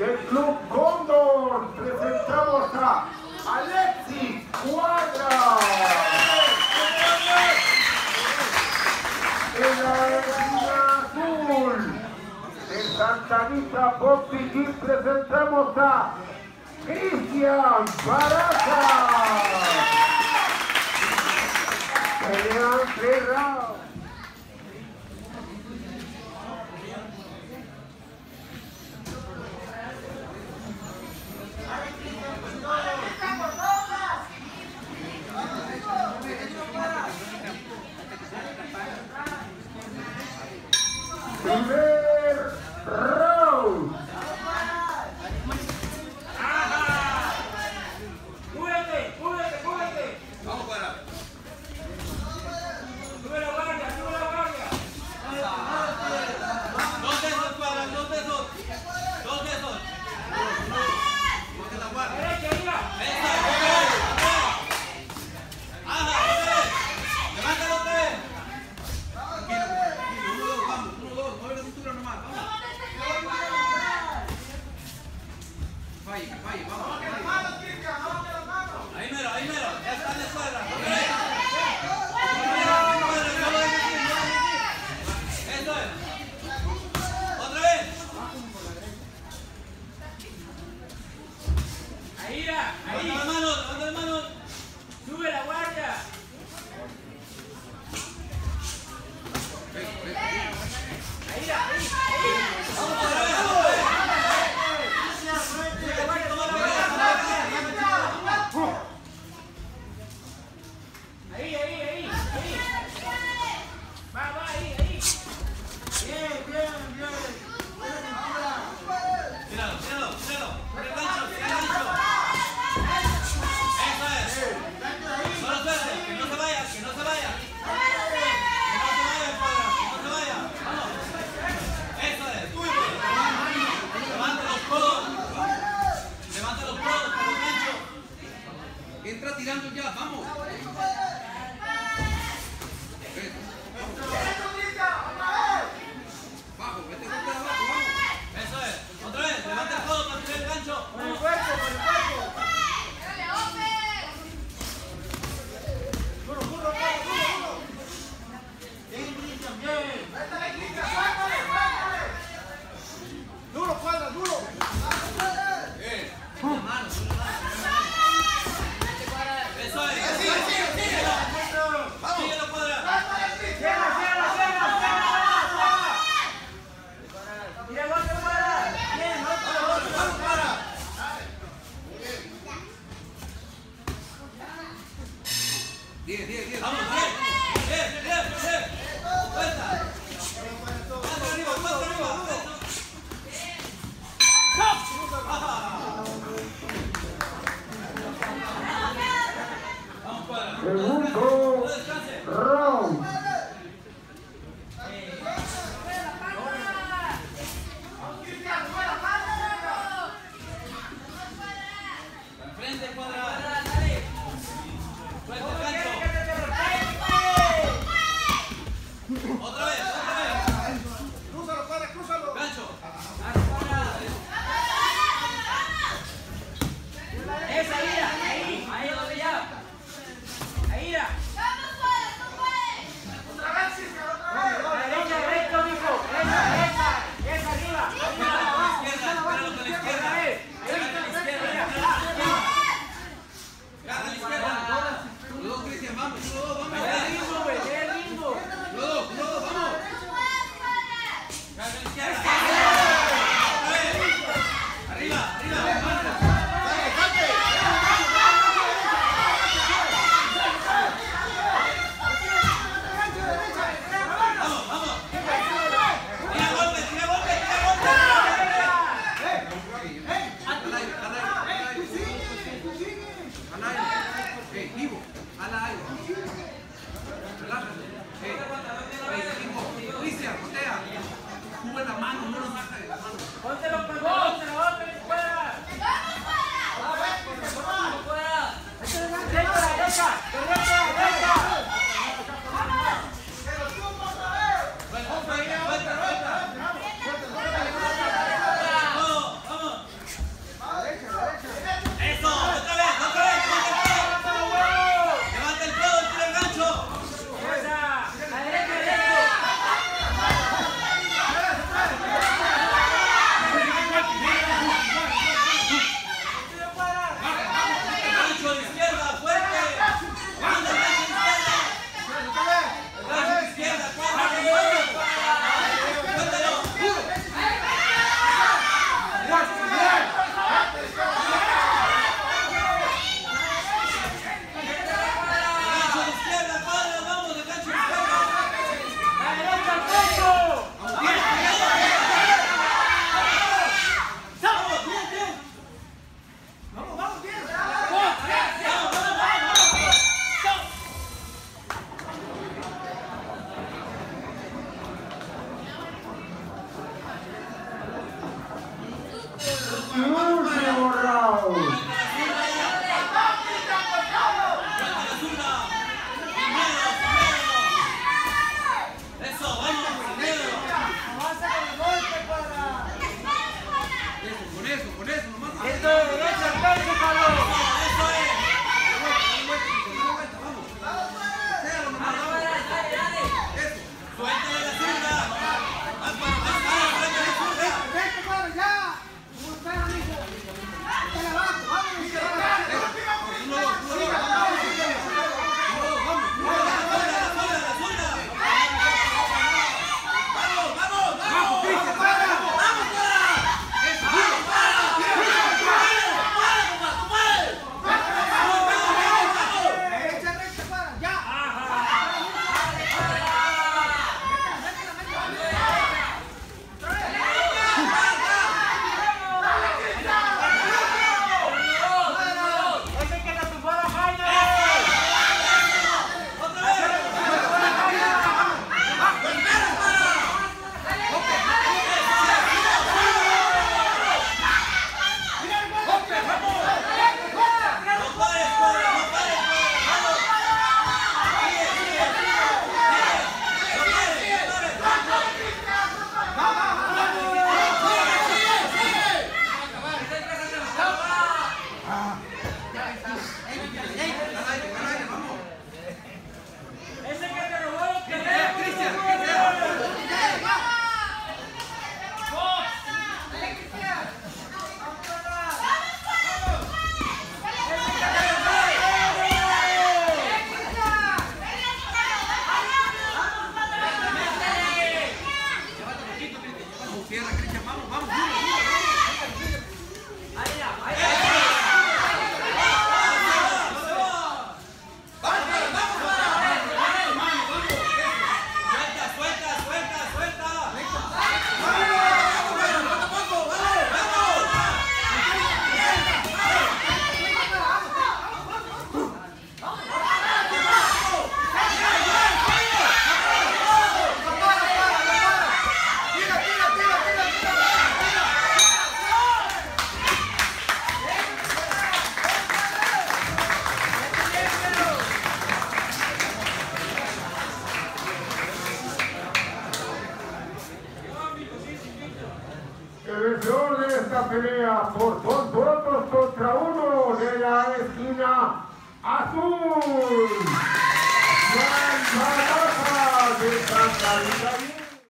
del Club Cóndor. Presentamos a Alexis Cuadra. En la esquina azul de Santa Anita Popiquín presentamos a Cristian Baraza. Pelean cerrado. Ahí, ahí. 여러분 啊。Vencedor de esta pelea por dos votos contra uno de la esquina azul. De Santa Rita.